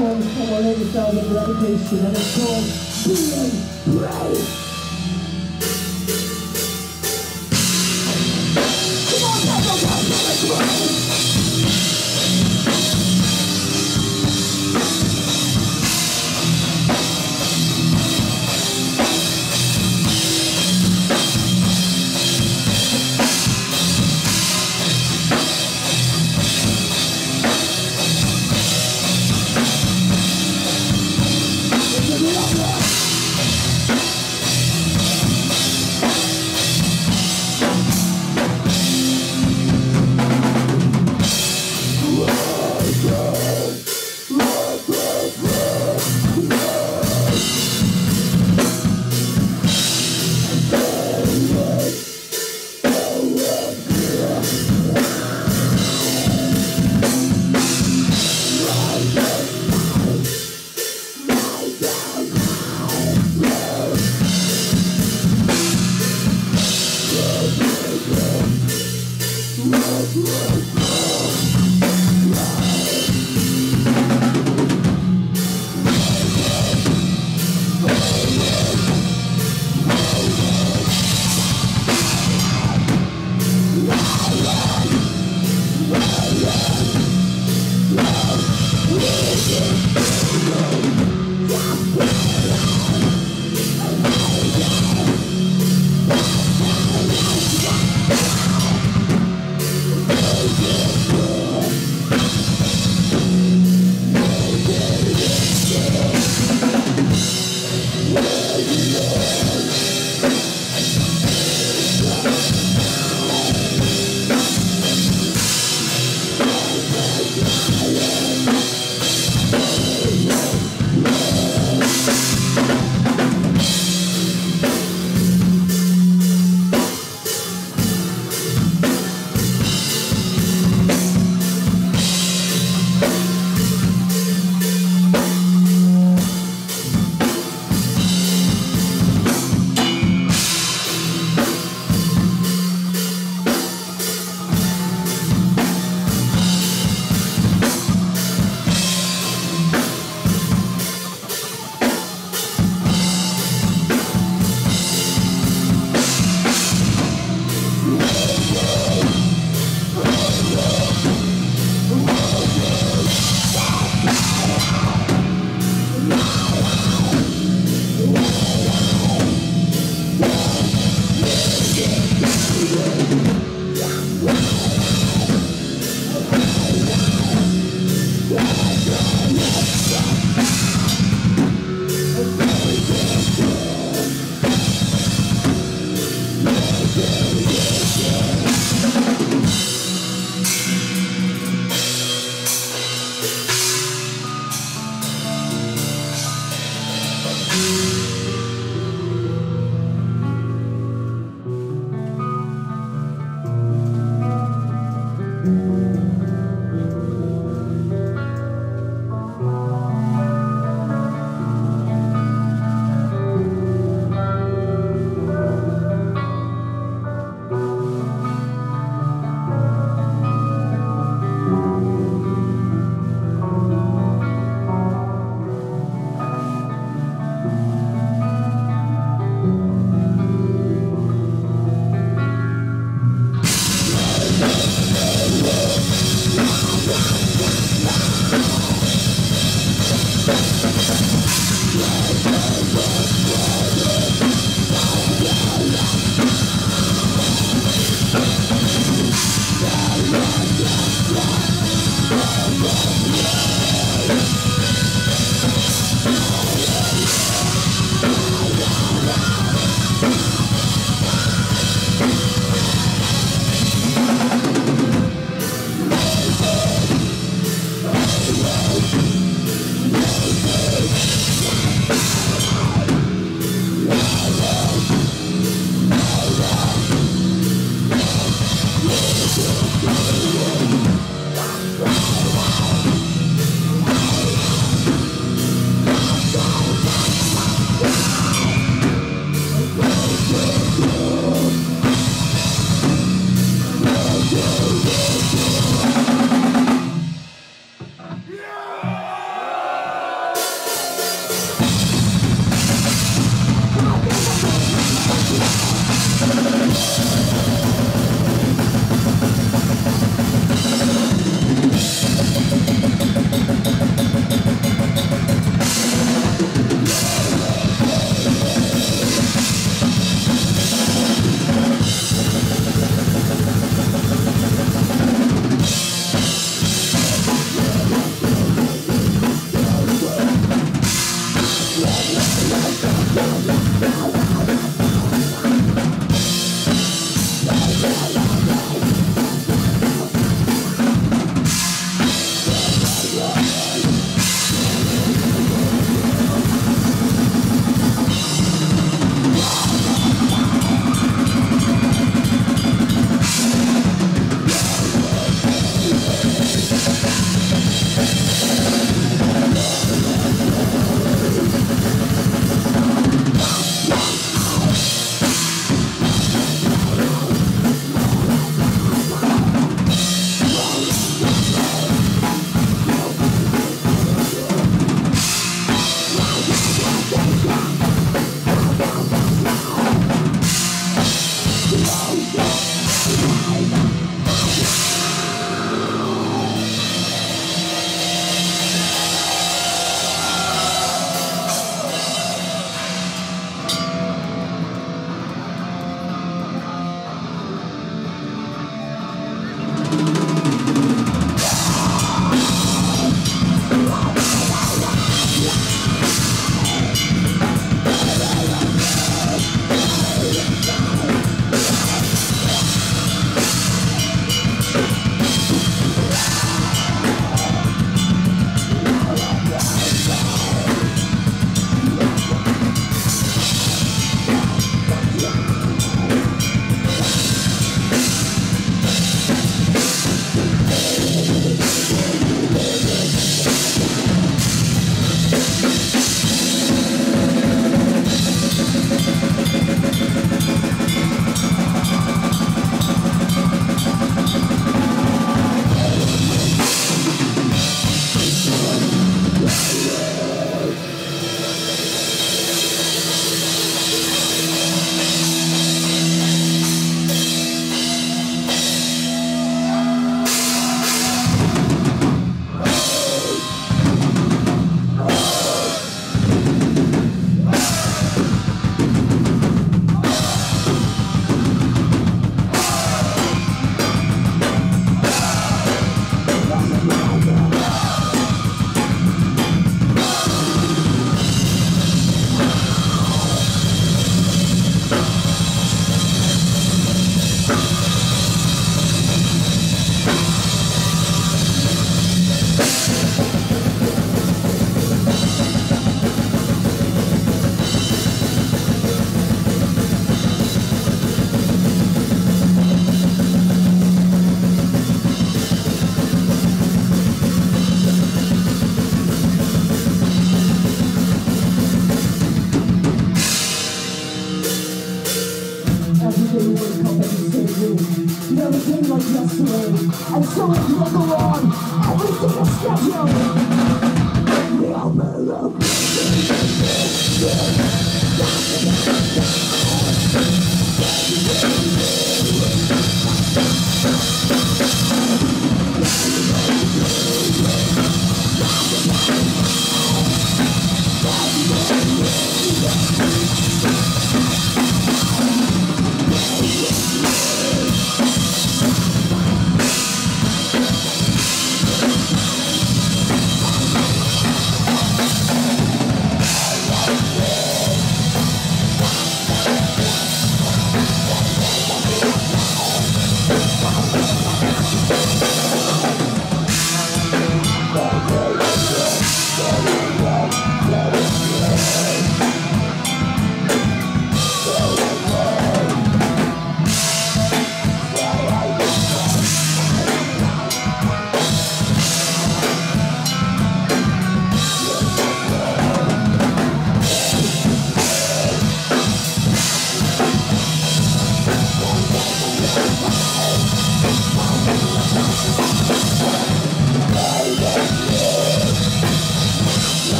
Is from our latest album, Reputation, and it's called Being Brave. Come on, come on, come on, come on.